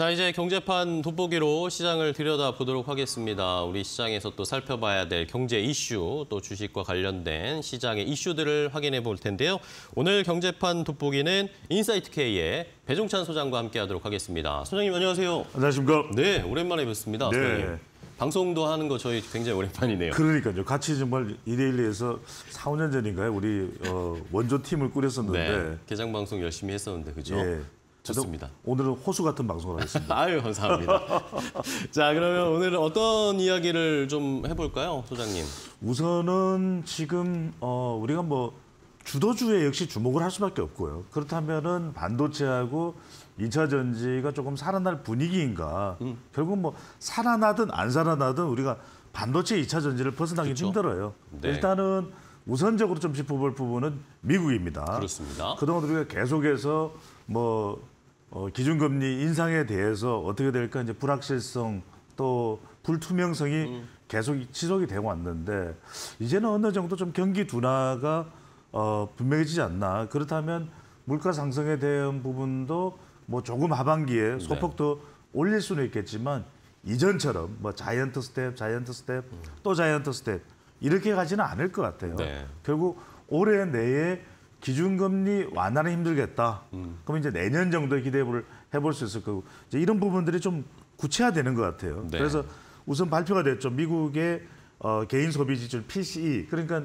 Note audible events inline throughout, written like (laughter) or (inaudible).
자, 이제 경제판 돋보기로 시장을 들여다보도록 하겠습니다. 우리 시장에서 또 살펴봐야 될 경제 이슈, 또 주식과 관련된 시장의 이슈들을 확인해 볼 텐데요. 오늘 경제판 돋보기는 인사이트K의 배종찬 소장과 함께하도록 하겠습니다. 소장님 안녕하세요. 안녕하십니까. 네, 오랜만에 뵙습니다. 네. 소장님. 방송도 하는 거 저희 굉장히 오랜만이네요. 그러니까요. 같이 정말 이데일리에서 4, 5년 전인가요? 우리 어, 원조 팀을 꾸렸었는데. 네, 개장 방송 열심히 했었는데 그죠? 예. 좋습니다. 오늘은 호수 같은 방송을 하겠습니다. (laughs) 아유 감사합니다. (laughs) 자 그러면 오늘은 어떤 이야기를 좀 해볼까요, 소장님? 우선은 지금 어, 우리가 뭐 주도주에 역시 주목을 할 수밖에 없고요. 그렇다면은 반도체하고 2차 전지가 조금 살아날 분위기인가. 음. 결국 뭐 살아나든 안 살아나든 우리가 반도체 2차 전지를 벗어나기 그렇죠. 힘들어요. 네. 일단은 우선적으로 좀 짚어볼 부분은 미국입니다. 그렇습니다. 그동안 우리가 계속해서 뭐 어, 기준금리 인상에 대해서 어떻게 될까 이제 불확실성 또 불투명성이 음. 계속 지속이 되고 왔는데 이제는 어느 정도 좀 경기 둔화가 어, 분명해지지 않나 그렇다면 물가 상승에 대한 부분도 뭐 조금 하반기에 네. 소폭 더 올릴 수는 있겠지만 이전처럼 뭐 giant step, giant step, 또 giant step 이렇게 가지는 않을 것 같아요. 네. 결국 올해 내에 기준금리 완화는 힘들겠다. 음. 그럼 이제 내년 정도에 기대를 해볼 수 있을 거고 이제 이런 부분들이 좀 구체화되는 것 같아요. 네. 그래서 우선 발표가 됐죠. 미국의 어, 개인 소비 지출 PCE 그러니까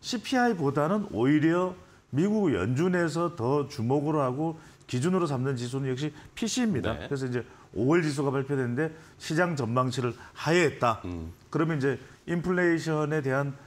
CPI보다는 오히려 미국 연준에서 더 주목으로 하고 기준으로 삼는 지수는 역시 PC입니다. 네. 그래서 이제 5월 지수가 발표됐는데 시장 전망치를 하회했다. 음. 그러면 이제 인플레이션에 대한 어,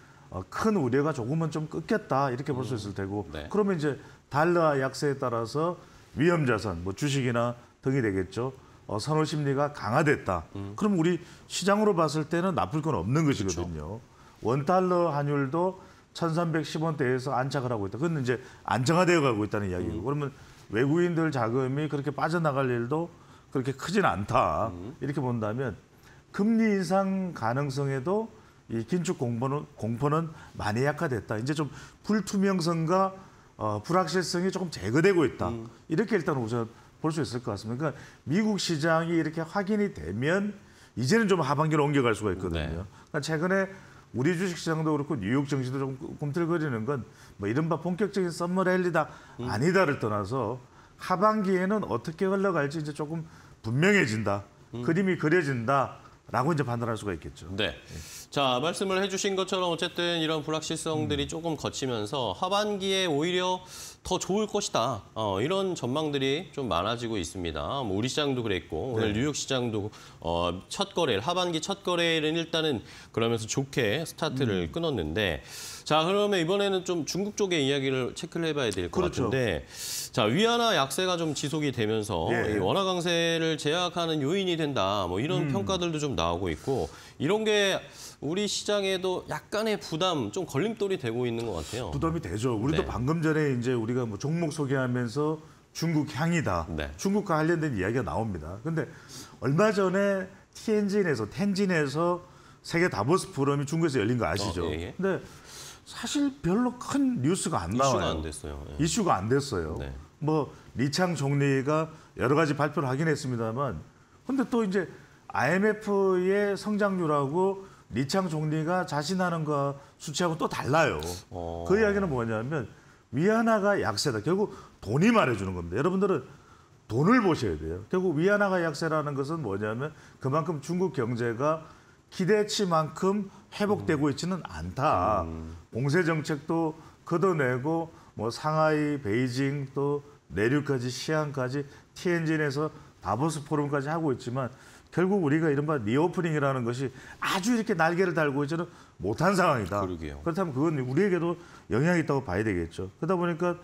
큰 우려가 조금은 좀 꺾였다 이렇게 볼 수 있을 테고 네. 그러면 이제 달러 약세에 따라서 위험 자산 뭐 주식이나 등이 되겠죠. 어, 선호 심리가 강화됐다. 음. 그럼 우리 시장으로 봤을 때는 나쁠 건 없는 것이거든요. 원 달러 환율도 1,310원대에서 안착을 하고 있다. 그건 이제 안정화되어 가고 있다는 이야기고. 음. 그러면 외국인들 자금이 그렇게 빠져나갈 일도 그렇게 크진 않다. 음. 이렇게 본다면 금리 인상 가능성에도 이 긴축 공포는, 공포는 많이 약화됐다. 이제 좀 불투명성과 어, 불확실성이 조금 제거되고 있다. 음. 이렇게 일단 우선 볼 수 있을 것 같습니다. 그러니까 미국 시장이 이렇게 확인이 되면 이제는 좀 하반기로 옮겨갈 수가 있거든요. 네. 그러니까 최근에 우리 주식시장도 그렇고 뉴욕 증시도 좀 꿈틀거리는 건 뭐 이른바 본격적인 썸머 랠리다 음. 아니다를 떠나서 하반기에는 어떻게 흘러갈지 이제 조금 분명해진다. 음. 그림이 그려진다 라고 이제 판단할 수가 있겠죠. 네. 자, 말씀을 해주신 것처럼 어쨌든 이런 불확실성들이 조금 거치면서 하반기에 오히려 더 좋을 것이다. 어, 이런 전망들이 좀 많아지고 있습니다. 뭐 우리 시장도 그랬고 오늘 네. 뉴욕 시장도 어, 첫 거래, 하반기 첫 거래는 일단은 그러면서 좋게 스타트를 끊었는데 자, 그러면 이번에는 좀 중국 쪽의 이야기를 체크를 해봐야 될것 그렇죠. 같은데 자, 위안화 약세가 좀 지속이 되면서 예. 이 원화 강세를 제약하는 요인이 된다. 뭐 이런 음. 평가들도 좀 나오고 있고 이런 게 우리 시장에도 약간의 부담, 좀 걸림돌이 되고 있는 것 같아요. 부담이 되죠. 우리도 네. 방금 전에 이제 우리가 뭐 종목 소개하면서 중국 향이다. 네. 중국과 관련된 이야기가 나옵니다. 근데 얼마 전에 티엔진에서 텐진에서 세계 다보스 포럼이 중국에서 열린 거 아시죠? 어, 예, 예. 근데 사실 별로 큰 뉴스가 안 나와요. 이슈가 안 됐어요. 예. 이슈가 안 됐어요. 네. 뭐 리창 총리가 여러 가지 발표를 하긴 했습니다만 근데 또 이제 IMF의 성장률하고 리창 총리가 자신하는 거 수치하고 또 달라요. 어. 그 이야기는 뭐냐면 위안화가 약세다. 결국 돈이 말해주는 겁니다. 여러분들은 돈을 보셔야 돼요. 결국 위안화가 약세라는 것은 뭐냐면 그만큼 중국 경제가 기대치만큼 회복되고 있지는 않다. 봉쇄 정책도 걷어내고 뭐 상하이, 베이징 또 내륙까지 시안까지 티엔진에서 다보스 포럼까지 하고 있지만 결국 우리가 이른바 reopening이라는 것이 아주 이렇게 날개를 달고 있지는 못한 상황이다. 그러게요. 그렇다면 그건 우리에게도 영향이 있다고 봐야 되겠죠. 그러다 보니까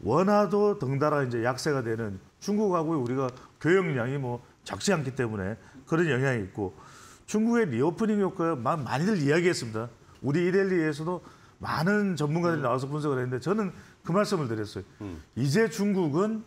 원화도 덩달아 이제 약세가 되는 중국하고 우리가 교역량이 뭐 적지 않기 때문에 그런 영향이 있고 중국의 reopening 효과 마- 많이들 이야기했습니다. 우리 이데일리에서도 많은 전문가들이 나와서 분석을 했는데 저는 그 말씀을 드렸어요. 이제 중국은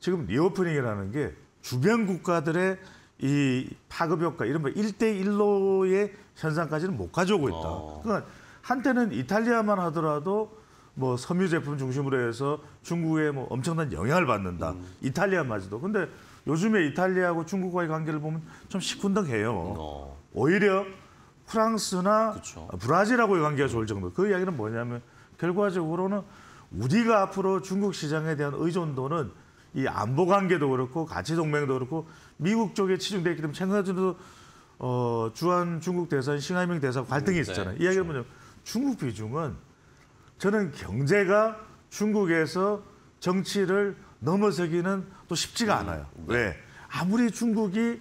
지금 reopening이라는 게 주변 국가들의 이 파급 효과 이른바 일대일로의 현상까지는 못 가져오고 있다. 어. 그러니까 한때는 이탈리아만 하더라도 뭐 섬유 제품 중심으로 해서 중국에 뭐 엄청난 영향을 받는다. 이탈리아마저도. 근데 요즘에 이탈리아하고 중국과의 관계를 보면 좀 시큰둥해요. 어, 오히려 프랑스나 그쵸. 브라질하고의 관계가 좋을 정도. 그 이야기는 뭐냐면 결과적으로는 우리가 앞으로 중국 시장에 대한 의존도는 이 안보 관계도 그렇고 가치 동맹도 그렇고 미국 쪽에 치중돼 있기 때문에 청와대도 어, 주한 중국 대사인 싱하이밍 대사 갈등이 네, 있었잖아요. 이 이야기는 뭐냐면 중국 비중은 저는 경제가 중국에서 정치를 넘어서기는 또 쉽지가 않아요. 왜? 아무리 중국이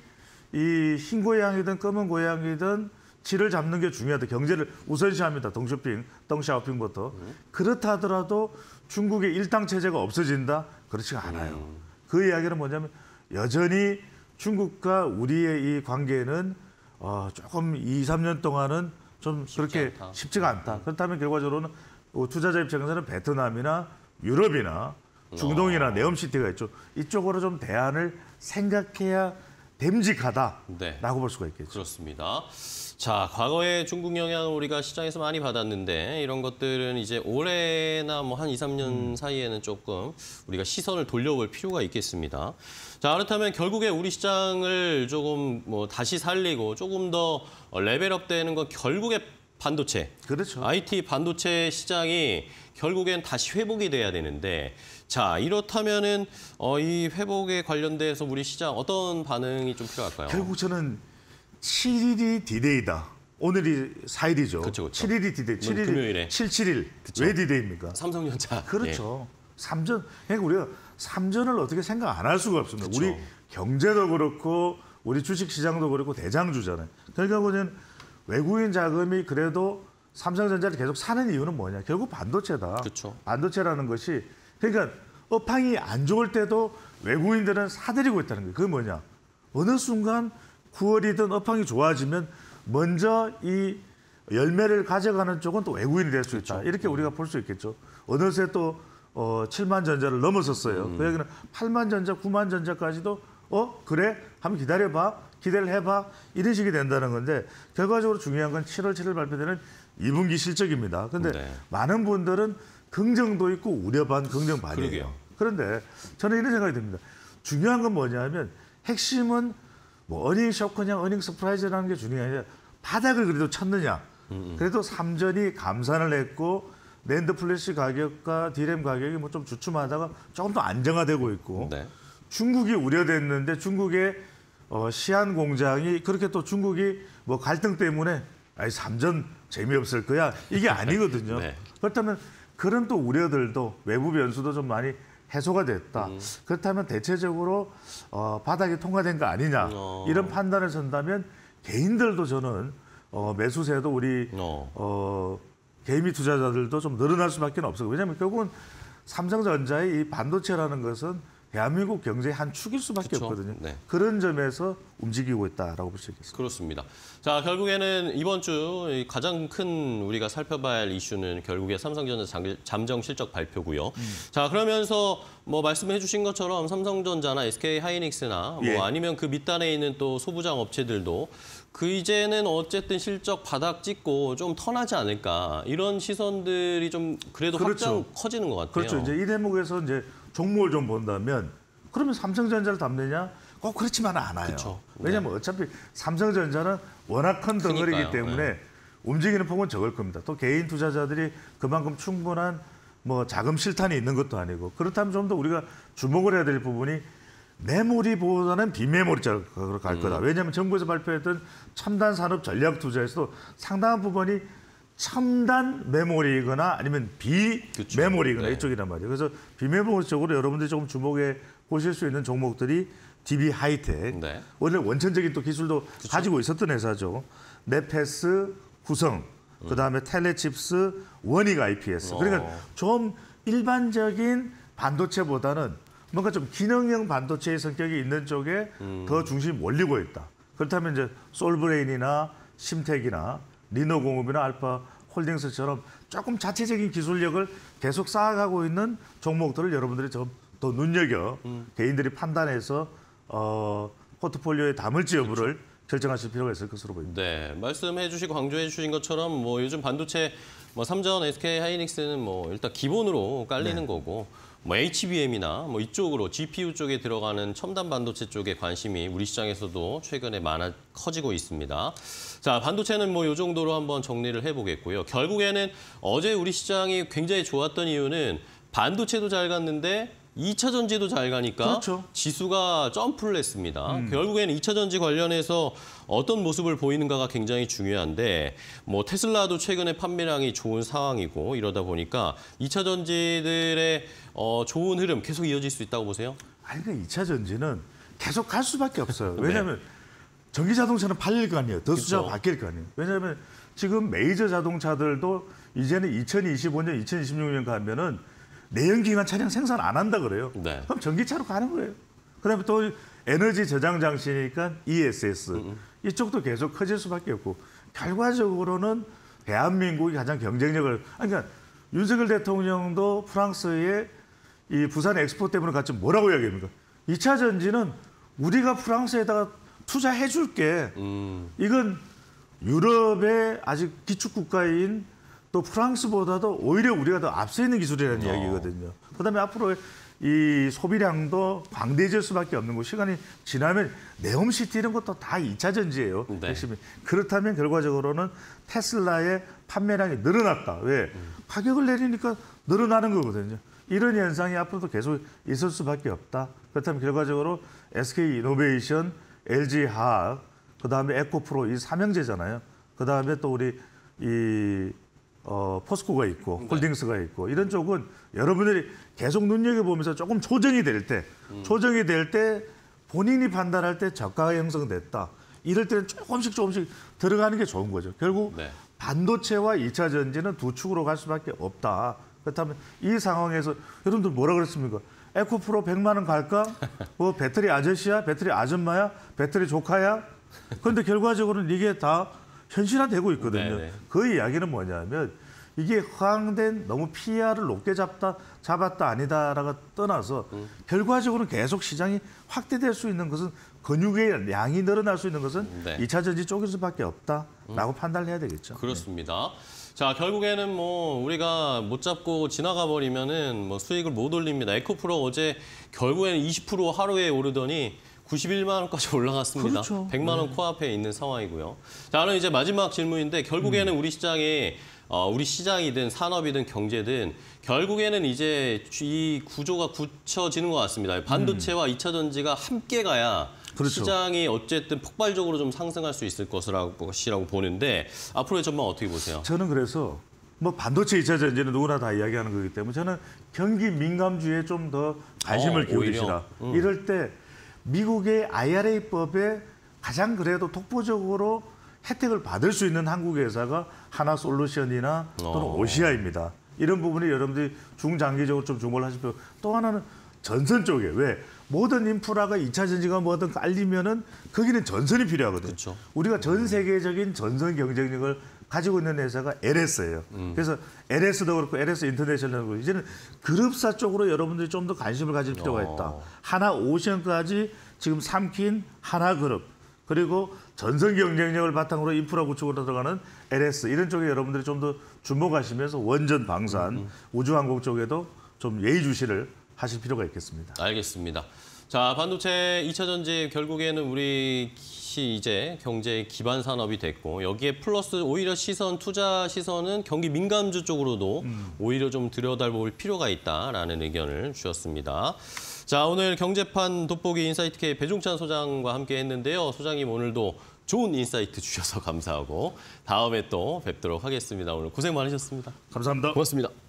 이 흰 고양이든 검은 고양이든 질을 잡는 게 중요하다. 경제를 우선시합니다. 동쇼핑, 덩샤오핑부터. 그렇다 하더라도 중국의 일당 체제가 없어진다? 그렇지가 않아요. 그 이야기는 뭐냐면 여전히 중국과 우리의 이 관계는 어, 조금 2, 3년 동안은 좀 그렇게 않다. 쉽지가 않다. 그렇다면 결과적으로는 어, 투자자 입장에서는 베트남이나 유럽이나 중동이나 네옴시티가 있죠. 이쪽으로 좀 대안을 생각해야 됨직하다라고 네. 볼 수가 있겠죠. 그렇습니다. 자, 과거에 중국 영향을 우리가 시장에서 많이 받았는데 이런 것들은 이제 올해나 뭐 한 2, 3년 사이에는 조금 우리가 시선을 돌려볼 필요가 있겠습니다. 자, 그렇다면 결국에 우리 시장을 조금 뭐 다시 살리고 조금 더 level up 되는 건 결국에 반도체, 그렇죠. IT 반도체 시장이 결국엔 다시 회복이 돼야 되는데 자 이렇다면은 어, 이 회복에 관련돼서 우리 시장 어떤 반응이 좀 필요할까요? 결국 저는 7일이 디데이다. 오늘이 4일이죠. 그쵸, 그쵸. 7일이 디데이. 7일이 금요일에. 77일. 왜 디데이입니까? 삼성전자 그렇죠. 삼전 그러니까 우리가 삼전을 어떻게 생각 안 할 수가 없습니다. 그쵸. 우리 경제도 그렇고 우리 주식 시장도 그렇고 대장주잖아요. 결국은 외국인 자금이 그래도 삼성전자를 계속 사는 이유는 뭐냐? 결국 반도체다. 그쵸. 반도체라는 것이 그러니까 업황이 안 좋을 때도 외국인들은 사들이고 있다는 거예요. 그게 뭐냐? 어느 순간 9월이든 업황이 좋아지면 먼저 이 열매를 가져가는 쪽은 또 외국인이 될 수 있다. 이렇게 우리가 볼 수 있겠죠. 어느새 또 어, 7만 전자를 넘어섰어요. 그 얘기는 8만 전자, 9만 전자까지도 어 그래? 한번 기다려봐. 기대를 해봐. 이런 식이 된다는 건데 결과적으로 중요한 건 7월 7일 발표되는 2분기 실적입니다. 근데 네. 많은 분들은 긍정도 있고 우려 반, 긍정 반이에요. 그러게요. 그런데 저는 이런 생각이 듭니다. 중요한 건 뭐냐면 핵심은 뭐 earning shock냐 earning surprise라는 게 중요한 게 아니라 바닥을 그래도 쳤느냐. 그래도 삼전이 감산을 했고 NAND flash 가격과 디램 가격이 뭐 좀 주춤하다가 조금 더 안정화되고 있고 네. 중국이 우려됐는데 중국의 어, 시안 공장이 그렇게 또 중국이 뭐 갈등 때문에 아이 삼전 재미없을 거야 이게 (laughs) 아니거든요. 네. 그렇다면 그런 또 우려들도 외부 변수도 좀 많이 해소가 됐다. 음. 그렇다면 대체적으로 어, 바닥이 통과된 거 아니냐 어. 이런 판단을 선다면 개인들도 저는 어, 매수세도 우리 어. 어, 개미 투자자들도 좀 늘어날 수밖에 없어요. 왜냐하면 결국은 삼성전자의 이 반도체라는 것은 대한민국 경제의 한 축일 수밖에 그쵸. 없거든요. 네. 그런 점에서 움직이고 있다라고 볼 수 있겠습니다. 그렇습니다. 자 결국에는 이번 주이 가장 큰 우리가 살펴봐야 할 이슈는 결국에 삼성전자 장- 잠정 실적 발표고요. 자 그러면서 뭐 말씀해주신 것처럼 삼성전자나 SK 하이닉스나 뭐 예. 아니면 그 밑단에 있는 또 소부장 업체들도 그 이제는 어쨌든 실적 바닥 찍고 좀 턴하지 않을까 이런 시선들이 좀 그래도 그렇죠. 확장 커지는 것 같아요. 그렇죠. 이제 이 대목에서 이제 종목을 좀 본다면 그러면 삼성전자를 담느냐? 꼭 그렇지만은 않아요. 그쵸. 왜냐하면 어차피 삼성전자는 워낙 큰 덩어리이기. 때문에 네. 움직이는 폭은 적을 겁니다. 또 개인 투자자들이 그만큼 충분한 뭐 자금 실탄이 있는 것도 아니고 그렇다면 좀 더 우리가 주목을 해야 될 부분이 메모리보다는 비메모리 쪽으로 갈 음. 거다. 왜냐하면 정부에서 발표했던 첨단 산업 전략 투자에서도 상당한 부분이 첨단 메모리거나 아니면 그쵸. 비메모리거나 네. 이쪽이란 말이에요. 그래서 비메모리 쪽으로 여러분들이 조금 주목해 보실 수 있는 종목들이 DB 하이텍. 네. 원래 원천적인 또 기술도 가지고 있었던 회사죠. 네페스, 구성, 그다음에 텔레칩스, 원익 IPS. 그러니까 어. 좀 일반적인 반도체보다는 뭔가 좀 기능형 반도체의 성격이 있는 쪽에 더 중심이 몰리고 있다. 그렇다면 이제 솔브레인이나 심텍이나 리노공업이나 알파 홀딩스처럼 조금 자체적인 기술력을 계속 쌓아가고 있는 종목들을 여러분들이 좀 더 눈여겨 개인들이 판단해서 어, 포트폴리오에 담을지 여부를 결정하실 필요가 있을 것으로 보입니다. 네, 말씀해 주시고 강조해 주신 것처럼 뭐 요즘 반도체 뭐 삼전, SK 하이닉스는 뭐 일단 기본으로 깔리는 네. 거고 뭐 HBM이나 뭐 이쪽으로 GPU 쪽에 들어가는 첨단 반도체 쪽에 관심이 우리 시장에서도 최근에 많아 커지고 있습니다. 자, 반도체는 뭐이 정도로 한번 정리를 해보겠고요. 결국에는 어제 우리 시장이 굉장히 좋았던 이유는 반도체도 잘 갔는데 2차 전지도 잘 가니까 그렇죠. 지수가 점프를 했습니다. 결국에는 2차 전지 관련해서 어떤 모습을 보이는가가 굉장히 중요한데 뭐 테슬라도 최근에 판매량이 좋은 상황이고 이러다 보니까 2차 전지들의 어, 좋은 흐름 계속 이어질 수 있다고 보세요? 아니 그 2차 전지는 계속 갈 수밖에 없어요. (laughs) 네. 왜냐하면 전기 자동차는 팔릴 거 아니에요. 더 숫자가 그쵸. 바뀔 거 아니에요. 왜냐하면 지금 메이저 자동차들도 이제는 2025년, 2026년 가면은 내연기관 차량 생산 안 한다 그래요. 네. 그럼 전기차로 가는 거예요. 그다음에 또 에너지 저장 장치니까 ESS 이쪽도 계속 커질 수밖에 없고 결과적으로는 대한민국이 가장 경쟁력을 아니, 그러니까 윤석열 대통령도 프랑스의 이 부산 엑스포 때문에 같이 뭐라고 이야기합니까? 2차 전지는 우리가 프랑스에다가 투자해 줄게. 음, 이건 유럽의 아직 기축 국가인 또 프랑스보다도 오히려 우리가 더 앞서 있는 기술이라는 어. 이야기거든요. 그다음에 앞으로 이 소비량도 광대해질 수밖에 없는 거 시간이 지나면 네옴시티 이런 것도 다 2차 전지예요. 네. 그렇다면 결과적으로는 테슬라의 판매량이 늘어났다. 왜? 가격을 내리니까 늘어나는 거거든요. 이런 현상이 앞으로도 계속 있을 수밖에 없다. 그렇다면 결과적으로 SK 이노베이션, LG 화학, 그다음에 에코프로 이 삼형제잖아요. 그다음에 또 우리 이 어, 포스코가 있고 네. 홀딩스가 있고 이런 쪽은 여러분들이 계속 눈여겨 보면서 조금 조정이 될 때, 음. 조정이 될 때 본인이 판단할 때 저가가 형성됐다. 이럴 때는 조금씩 조금씩 들어가는 게 좋은 거죠. 결국 네. 반도체와 2차 전지는 두 축으로 갈 수밖에 없다. 그렇다면 이 상황에서 여러분들 뭐라 그랬습니까? 에코프로 100만 원 갈까? (laughs) 뭐 배터리 아저씨야? 배터리 아줌마야? 배터리 조카야? 그런데 결과적으로는 이게 다 현실화되고 있거든요. 네네. 그 이야기는 뭐냐면 이게 허황된 너무 PR을 높게 잡다 잡았다 아니다라가 떠나서 음. 결과적으로 계속 시장이 확대될 수 있는 것은 근육의 양이 늘어날 수 있는 것은 네. 이 2차 전지 쪽일 수밖에 없다라고 판단을 해야 되겠죠. 그렇습니다. 자, 결국에는 뭐 우리가 못 잡고 지나가 버리면은 뭐 수익을 못 올립니다. 에코프로 어제 결국에는 20% 하루에 오르더니 91만 원까지 올라갔습니다. 그렇죠. 100만 원 코앞에 있는 상황이고요. 자, 그럼 이제 마지막 질문인데 결국에는 우리 시장에 어, 우리 시장이든 산업이든 경제든 결국에는 이제 이 구조가 굳혀지는 것 같습니다. 반도체와 2차 전지가 함께 가야 그렇죠. 시장이 어쨌든 폭발적으로 좀 상승할 수 있을 것이라고 보는데 앞으로의 전망 어떻게 보세요? 저는 그래서 뭐 반도체 2차 전지는 누구나 다 이야기하는 거기 때문에 저는 경기 민감주에 좀 더 관심을 어, 기울이시라. 음. 이럴 때 미국의 IRA법에 가장 그래도 독보적으로 혜택을 받을 수 있는 한국 회사가 하나 솔루션이나 또는 어. 오시아입니다. 이런 부분이 여러분들이 중장기적으로 좀 주목을 하실 필요. 또 하나는 전선 쪽에 왜 모든 인프라가 2차 전지가 뭐든 깔리면은 거기는 전선이 필요하거든요. 그렇죠. 우리가 전 세계적인 전선 경쟁력을 가지고 있는 회사가 LS예요. 그래서 LS도 그렇고 LS 인터내셔널도 그렇고 이제는 그룹사 쪽으로 여러분들이 좀 더 관심을 가질 필요가 어. 있다. 하나 오션까지 지금 삼킨 하나 그룹 그리고 전선 경쟁력을 바탕으로 인프라 구축으로 들어가는 LS 이런 쪽에 여러분들이 좀 더 주목하시면서 원전 방산 우주항공 쪽에도 좀 예의주시를 하실 필요가 있겠습니다. 알겠습니다. 자, 반도체 2차 전지 결국에는 우리 시 이제 경제의 기반 산업이 됐고 여기에 플러스 오히려 시선 투자 시선은 경기 민감주 쪽으로도 오히려 좀 들여다볼 필요가 있다라는 의견을 주셨습니다. 자, 오늘 경제판 돋보기 인사이트 K 배종찬 소장과 함께 했는데요. 소장님 오늘도 좋은 insight 주셔서 감사하고 다음에 또 뵙도록 하겠습니다. 오늘 고생 많으셨습니다. 감사합니다. 고맙습니다.